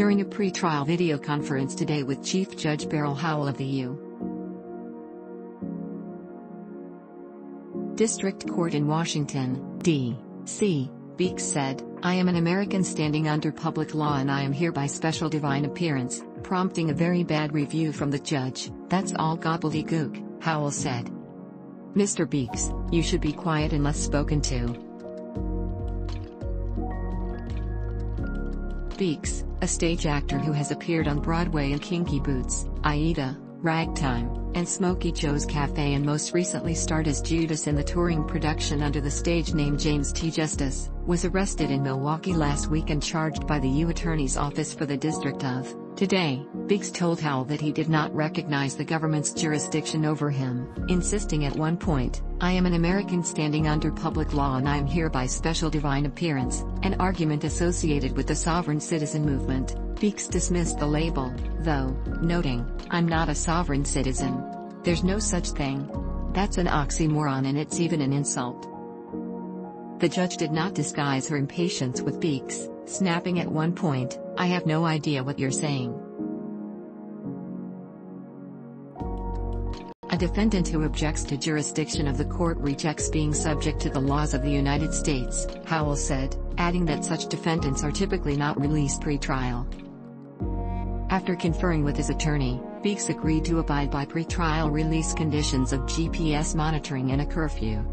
during a pre-trial video conference today with Chief Judge Beryl Howell of the U. District Court in Washington, D.C., Beeks said, I am an American standing under public law and I am here by special divine appearance, prompting a very bad review from the judge. That's all gobbledygook, Howell said. Mr. Beeks, you should be quiet unless spoken to. Beeks, a stage actor who has appeared on Broadway in Kinky Boots, Aida, Ragtime, and Smokey Joe's Cafe and most recently starred as Judas in the touring production under the stage name James T. Justis, was arrested in Milwaukee last week and charged by the U Attorney's Office for the District of. Today, Beeks told Howell that he did not recognize the government's jurisdiction over him, insisting at one point, I am an American standing under public law and I am here by special divine appearance, an argument associated with the sovereign citizen movement. Beeks dismissed the label, though, noting, I'm not a sovereign citizen. There's no such thing. That's an oxymoron and it's even an insult. The judge did not disguise her impatience with Beeks, snapping at one point, I have no idea what you're saying. A defendant who objects to jurisdiction of the court rejects being subject to the laws of the United States, Howell said, adding that such defendants are typically not released pre-trial. After conferring with his attorney, Beeks agreed to abide by pre-trial release conditions of GPS monitoring and a curfew.